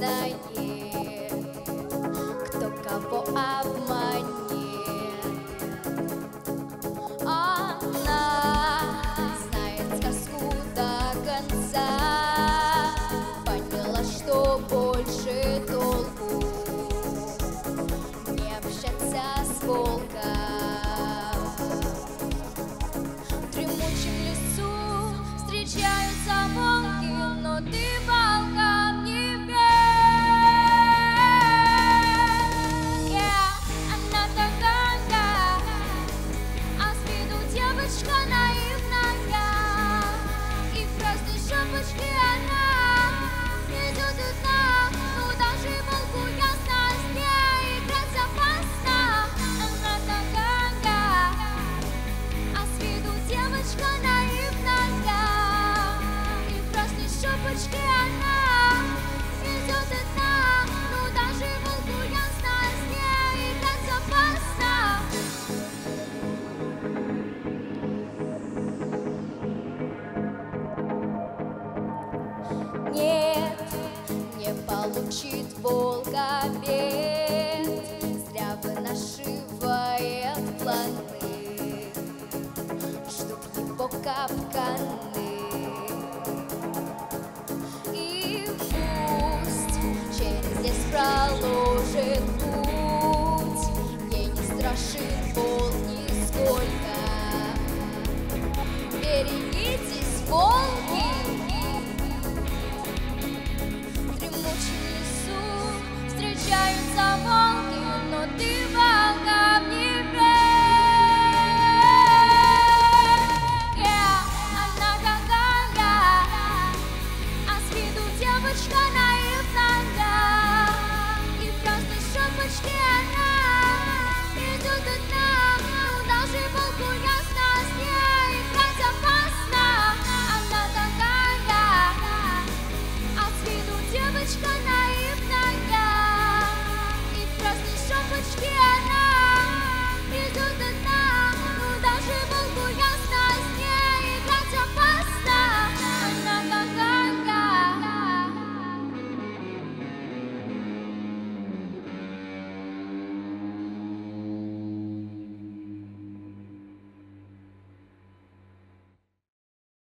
night. девочки она идет одна, но даже волку я знаю, с ней безопасно. Нет, не получит волк обед, зря вынашивает планы, ждут его капканы. страшен путь, мне не страшен пол нисколько. Берегитесь, волки! В дремучем лесу встречаются волки. Yeah!